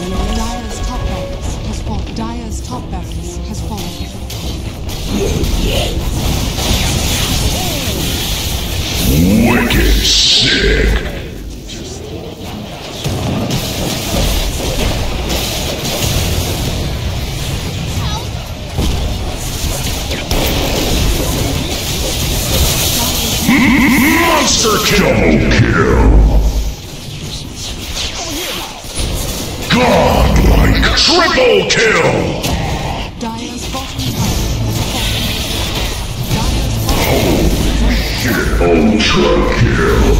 Dire's top barracks has fallen. Dire's top barracks has fallen. Wicked sick. Monster kill. kill. Triple kill. Dire's bottom Ultra kill.